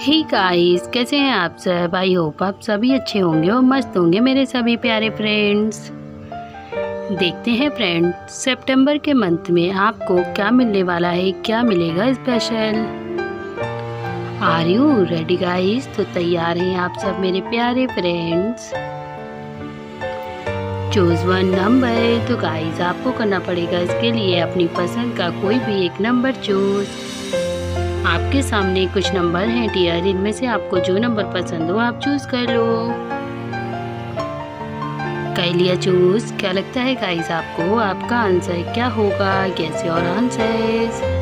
ही guys कैसे हैं आप सब? आई होप आप सभी अच्छे होंगे और मस्त होंगे, मेरे सभी प्यारे फ्रेंड्स देखते हैं फ्रेंड सितंबर के मंथ में आपको क्या मिलने वाला है, क्या मिलेगा special are you ready guys तो तैयार हैं आप सब मेरे प्यारे फ्रेंड्स चूज़ वन नंबर तो गाइस आपको करना पड़ेगा इसके लिए अपनी पसंद का कोई भी एक नंबर चूज़ आपके सामने कुछ नंबर हैं टीआर इनमें से आपको जो नंबर पसंद हो, आप चूज़ कर लो। कर लिया चूज़ क्या लगता है गाइस आपको? आपका आंसर क्या होगा? कैसे और आंसर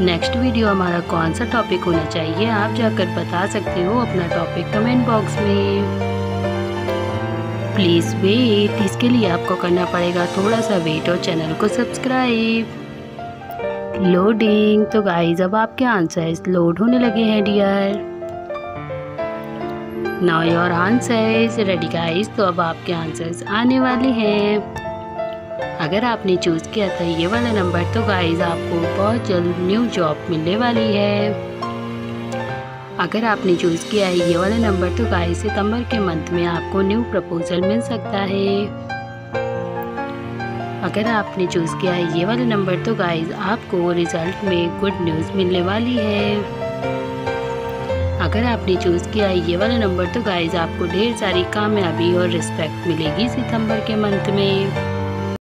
नेक्स्ट वीडियो हमारा कौन सा टॉपिक होना चाहिए, आप जाकर बता सकते हो अपना टॉपिक कमेंट बॉक्स में। प्लीज़ वेट इसके लिए आपको करना पड़ेगा थोड़ा सा वेट और चैनल को सब्सक्राइब लोडिंग तो गाइस अब आपके आंसर्स लोड होने लगे हैं dear now your answers ready guys तो अब आपके आंसर्स आने वाले हैं. अगर आपने चूज़ किया था ये वाला नंबर तो गाइस आपको बहुत जल्द न्यू जॉब मिलने वाली है. अगर आपने चूज़ किया है ये वाला नंबर तो गाइज़ सितंबर के मंथ में आपको न्यू प्रपोजल मिल सकता है. अगर आपने चूज़ किया है ये वाला नंबर तो गाइज़ आपको रिज़ल्ट में गुड न्यूज़ मिलने वाली है। अगर आपने चूज़ किया है ये वाला नंबर तो गाइज़ आपको ढेर सारी कामयाबी और रिस्पेक्ट मिलेगी सितंबर के मंथ में।